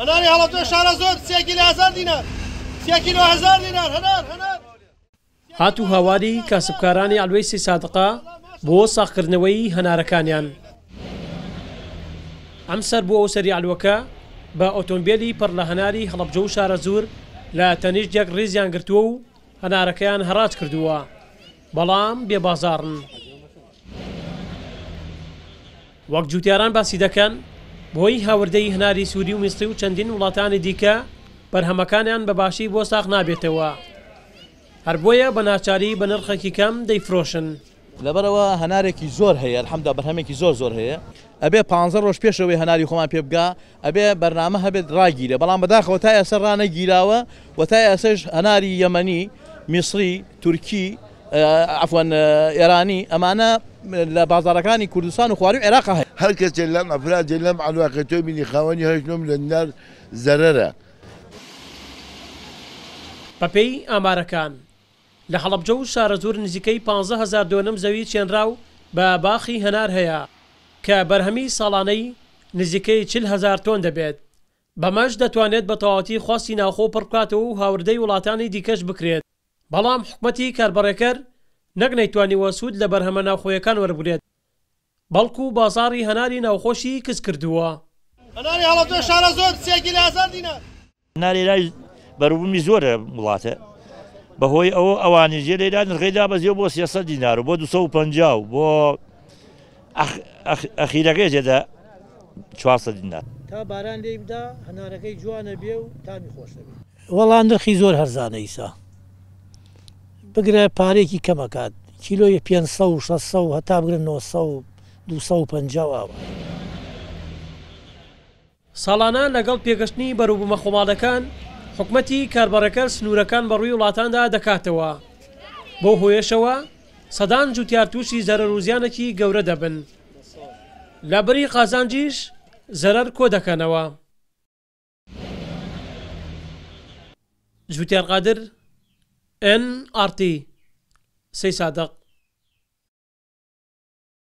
هەناری هەڵەبجە شارە زۆر سێ کیلۆ هەزار دینار سێ کیلۆ هەزار دینار هەنار هەنار هات و هاواری کاسبکارانی عەلوەی سی سادقە بۆ ساغکردنەوەی هەنارەکانیان ئەم سەر بۆ ئەو سەری عەلوەکە بە ئۆتۆمبێلی پڕ لە هەناری هەڵەبجە و شارەزوور لە تەنیشت یەک ڕیزیان گرتووە و هەنارەکەیان هەڕاج کردووە بەڵام بێ بازاڕن. وەک جوتیاران باسی دەکەن، بۆی هاوردەی هەناری سوری و میسری و چەندین وڵاتانی دیکە بەرهەمەکانیان بە باشی بۆ ساخ نابێتەوە، هەر بۆیە بە ناچاری بە نرخێکی کەم دەیفرۆشن. لەبەرئەوە هەنارێکی زۆر هەیە الحمدللە بەرهەمێکی زۆر زۆر هەیە ئەبێ پانزە ڕۆژ پێش ئەوەی هەناری خۆمان پێ بگا ئەبێ بەرنامە هەبێت ڕاگیرێ بەڵام بەداخەوە تا ئێسە ڕانەگیراوە و تا ئێسەش هەناری یەمەنی میسری تورکی ئەفۆن ئێرانی ئەمانە لە بازارەکانی کوردستان و خوارو عێراق هەیە. هەر کەسێ لەم ئەفرادێ لەم عەلواقەی تۆی بینی خاوەنی هەشت نۆ ملێۆن دینار زەرەرە. بەپێی ئامارەکان، لە هەڵەبجە و شارەزوور نزیکەی پانزە هەزار دۆنم زەوی چێنراو بە باخی هەنار هەیە، کە بەرهەمی ساڵانەی نزیکەی چل هەزار تۆن دەبێت، بەمەش دەتوانێت بە تەواوەتی خواستی ناوخۆ پڕ بکاتەوە و هاوردەی وڵاتانی دیکەش بکرێت، بەڵام حکومەتی کاربەڕێکەر نەک نەیتوانیوە سوود لە بەرهەمە ناوخۆیەکان وەربگرێت، بەڵکو بازاڕی هەناری ناوخۆشی کز کردووە. هەناری هەڵەبجە شارە زۆر، سێ کیلە هەزار دینار. هەنار لەیرا بەروبوومی زۆرە لە وڵاتە، بەهۆی ئەوە ئەوانیش یە لەیرا نرخەی دابەزیوە بۆ سێ سەد دینار و بۆ دوو سەد و پەنجا و بۆ ئەخیرەکەی تێدا چوار سەد دینار. تا باران لێی بدا هەنارەکەی جوانە بێ و تامی خۆش دەبێ. وەڵا نرخی زۆر هەرزانە ئیسا بگرە پارەیەکی کەم ئەکات کیلۆیە پێنج سەد و شەش سەد و هەتا بگرە نۆ سەد و دوو سەد و پەنجا و ئاوا. ساڵانە لەگەڵ پێگەشتنی بەروبومە خۆماڵەکان حکومەتی کاربەڕێکەر سنورەکان بەڕوی وڵاتاندا دەکاتەوە بەو هۆیەشەوە سەدان جوتیار توشی زەرەرو زیانەکی گەورە دەبن لە بری قازانجیش زەرەر کۆدەکەنەوە. جوتیار قادر، ئێن ئاڕ تی، سەی سادق.